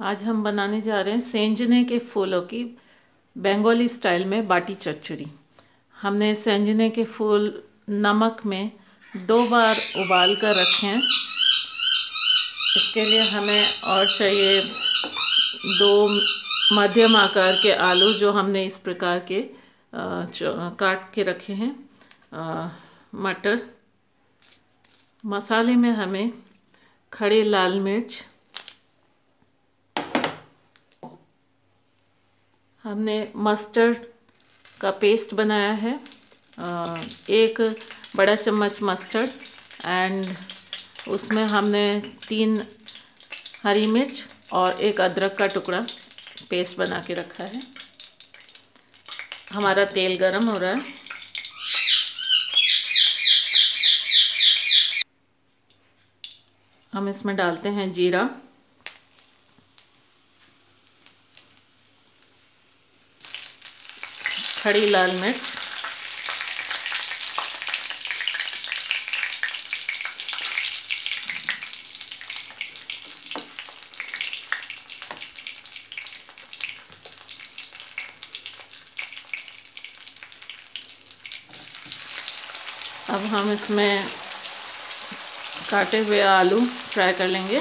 आज हम बनाने जा रहे हैं सेंजने के फूलों की बंगाली स्टाइल में बाटी चचड़ी हमने सेंजने के फूल नमक में दो बार उबाल कर रखे हैं। इसके लिए हमें और चाहिए दो मध्यम आकार के आलू जो हमने इस प्रकार के काट के रखे हैं। मटर। मसाले में हमें खड़े लाल मिर्च हमने मस्टर्ड का पेस्ट बनाया है। एक बड़ा चम्मच मस्टर्ड एंड उसमें हमने तीन हरी मिर्च और एक अदरक का टुकड़ा पेस्ट बना के रखा है। हमारा तेल गरम हो रहा है। हम इसमें डालते हैं जीरा। खड़ी लाल मिर्च। अब हम इसमें काटे हुए आलू फ्राई कर लेंगे।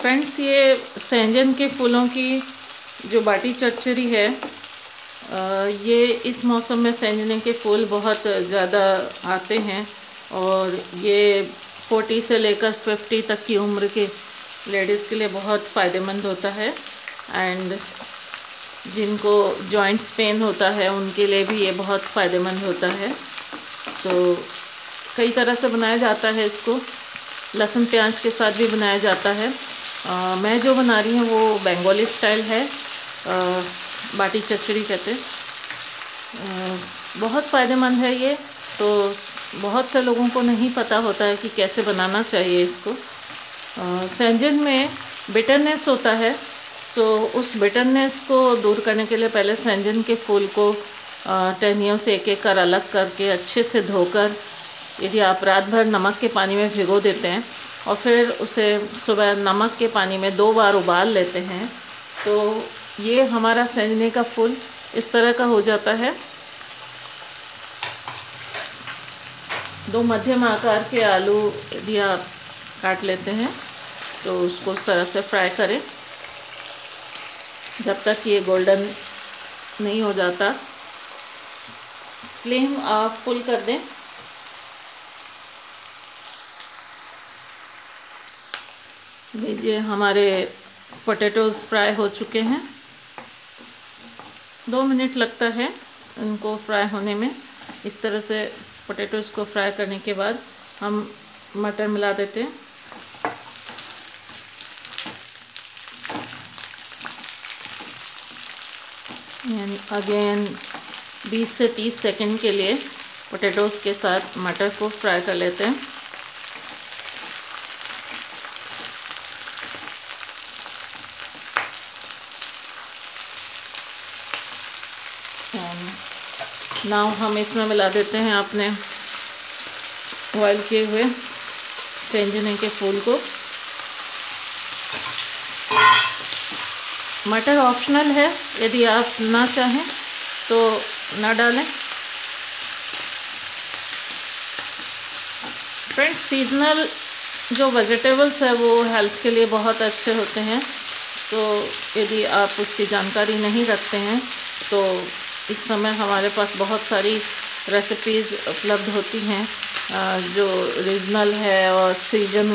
फ्रेंड्स, ये सेंजन के फूलों की जो बाटी चटचरी है ये इस मौसम में सेंजने के फूल बहुत ज़्यादा आते हैं और ये फोर्टी से लेकर फिफ्टी तक की उम्र के लेडीज़ के लिए बहुत फ़ायदेमंद होता है एंड जिनको जॉइंट्स पेन होता है उनके लिए भी ये बहुत फ़ायदेमंद होता है। तो कई तरह से बनाया जाता है इसको। लहसुन प्याज के साथ भी बनाया जाता है। आ, मैं जो बना रही हूँ वो बंगाली स्टाइल है। बाटी चचड़ी कहते बहुत फ़ायदेमंद है ये तो बहुत से लोगों को नहीं पता होता है कि कैसे बनाना चाहिए इसको। सेंजन में बिटरनेस होता है सो उस बिटरनेस को दूर करने के लिए पहले सेंजन के फूल को टहनियों से एक एक कर, अलग करके अच्छे से धोकर, यदि आप रात भर नमक के पानी में भिगो देते हैं, और फिर उसे सुबह नमक के पानी में दो बार उबाल लेते हैं तो ये हमारा सेंजने का फूल इस तरह का हो जाता है। दो मध्यम आकार के आलू यदि आप काट लेते हैं तो उसको उस तरह से फ्राई करें। जब तक ये गोल्डन नहीं हो जाता। फ्लेम आप फुल कर दें। लीजिए हमारे पोटैटोज़ फ्राई हो चुके हैं। दो मिनट लगता है उनको फ्राई होने में। इस तरह से पोटैटोज़ को फ्राई करने के बाद हम मटर मिला देते हैं। यानी अगेन 20 से 30 सेकंड के लिए पोटैटोज़ के साथ मटर को फ्राई कर लेते हैं। नाव हम इसमें मिला देते हैं अपने बॉयल किए हुए सेंजने के फूल को। मटर ऑप्शनल है, यदि आप ना चाहें तो ना डालें। फ्रेंड्स सीजनल जो वेजिटेबल्स है वो हेल्थ के लिए बहुत अच्छे होते हैं। तो यदि आप उसकी जानकारी नहीं रखते हैं तो इस समय हमारे पास बहुत सारी रेसिपीज़ उपलब्ध होती हैं जो रीजनल है और सीज़न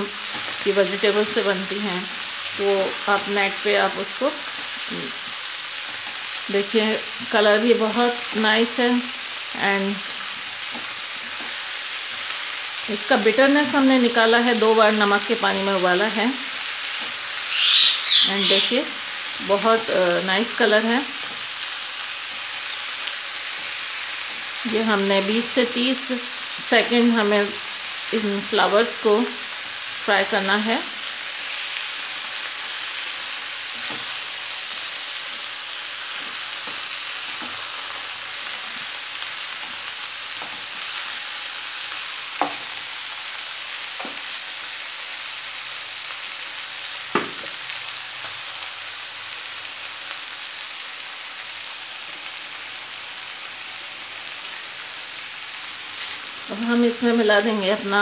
की वेजिटेबल से बनती हैं। तो आप नेट पे आप उसको देखिए कलर भी बहुत नाइस है एंड इसका बिटरनेस हमने निकाला है, दो बार नमक के पानी में उबाला है। एंड देखिए, बहुत नाइस कलर है। ये हमने 20 से 30 सेकंड हमें इन फ्लावर्स को फ्राई करना है। हम इसमें मिला देंगे अपना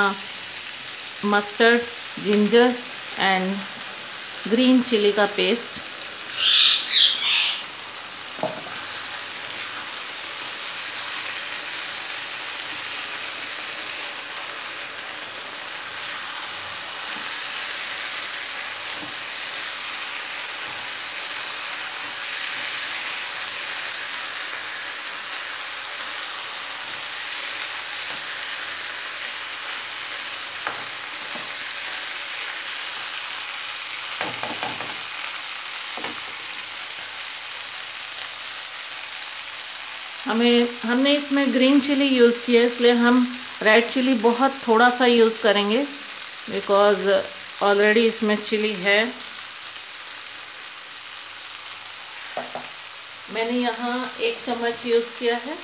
mustard ginger and green chilli का पेस्ट हमें, हमने इसमें ग्रीन चिली यूज़ किया है इसलिए हम रेड चिली बहुत थोड़ा सा यूज़ करेंगे बिकॉज़ ऑलरेडी इसमें चिली है। मैंने यहाँ एक चम्मच यूज़ किया है।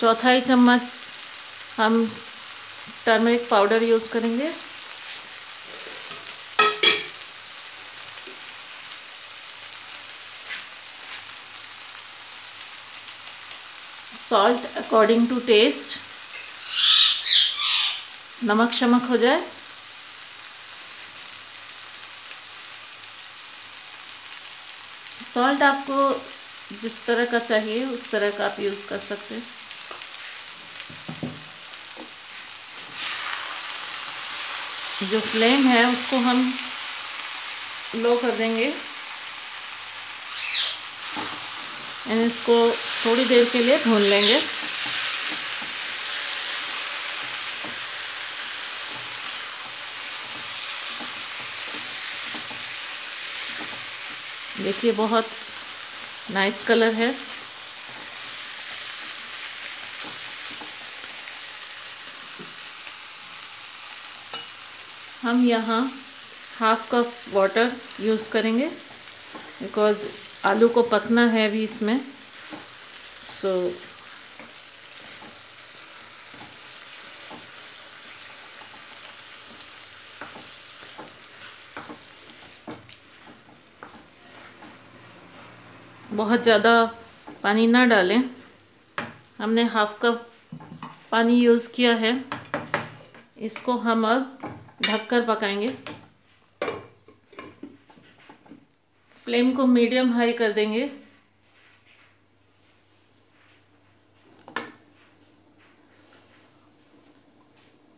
चौथाई चम्मच हम टर्मरिक पाउडर यूज़ करेंगे। सॉल्ट अकॉर्डिंग टू टेस्ट नमक शमक हो जाए। सॉल्ट आपको जिस तरह का चाहिए, उस तरह का आप यूज़ कर सकते हैं। जो फ्लेम है, उसको हम लो कर देंगे। इसको थोड़ी देर के लिए भून लेंगे। देखिए बहुत नाइस कलर है। हम यहाँ हाफ़ कप वाटर यूज़ करेंगे बिकॉज़ आलू को पकना है अभी इसमें। सो बहुत ज़्यादा पानी ना डालें। हमने हाफ़ कप पानी यूज़ किया है। इसको हम अब ढककर पकाएँगे। फ्लेम को मीडियम हाई कर देंगे।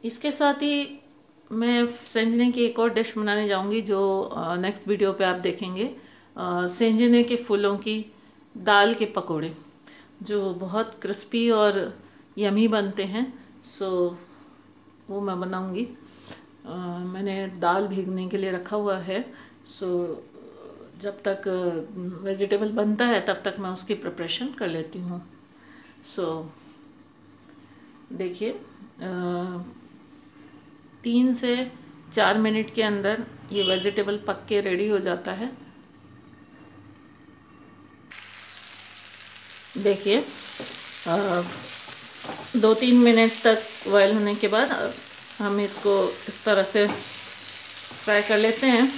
इसके साथ ही मैं सेंजने की एक और डिश बनाने जाऊँगी जो नेक्स्ट वीडियो पे आप देखेंगे। सेंजने के फूलों की दाल के पकोड़े, जो बहुत क्रिस्पी और यमी बनते हैं। सो वो मैं बनाऊँगी। मैंने दाल भीगने के लिए रखा हुआ है। सो जब तक वेजिटेबल बनता है तब तक मैं उसकी प्रिपरेशन कर लेती हूँ। सो so, देखिए तीन से चार मिनट के अंदर ये वेजिटेबल पक के रेडी हो जाता है। देखिए दो तीन मिनट तक बॉयल होने के बाद हम इसको इस तरह से फ्राई कर लेते हैं।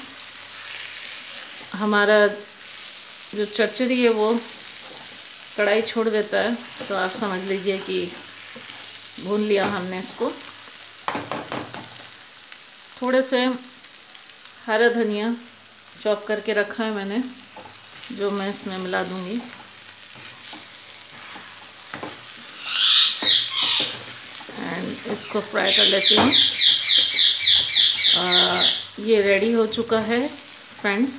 हमारा जो चरचरी है वो कढ़ाई छोड़ देता है तो आप समझ लीजिए कि भून लिया हमने इसको। थोड़े से हरा धनिया चॉप करके रखा है मैंने, जो मैं इसमें मिला दूँगी। एंड इसको फ्राई कर लेती हूँ। ये रेडी हो चुका है फ्रेंड्स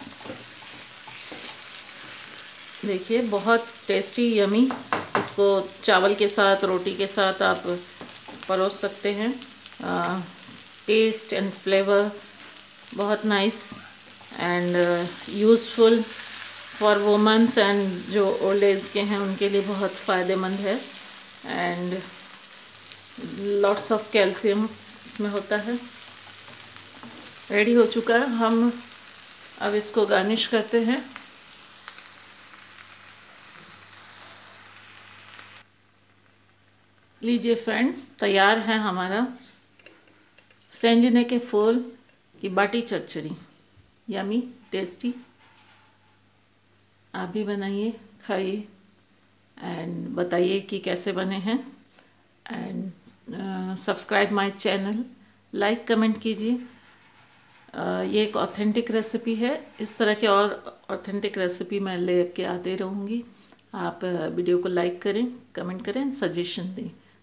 देखिए बहुत टेस्टी यमी इसको चावल के साथ रोटी के साथ आप परोस सकते हैं। आ, टेस्ट एंड फ्लेवर बहुत nice and useful for womens and जो ओल्ड एज के हैं उनके लिए बहुत फ़ायदेमंद है। एंड लॉट्स ऑफ़ कैल्शियम इसमें होता है। रेडी हो चुका है। हम अब इसको गार्निश करते हैं। लीजिए फ्रेंड्स तैयार है हमारा सेंजने के फूल की बाटी चरचरी। यमी टेस्टी आप भी बनाइए, खाइए एंड बताइए कि कैसे बने हैं। And subscribe my channel like comment कीजिए। ये एक ऑथेंटिक रेसिपी है। इस तरह के और ऑथेंटिक रेसिपी मैं ले के आते रहूँगी। आप वीडियो को लाइक करें कमेंट करें सजेशन दें।